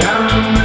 down.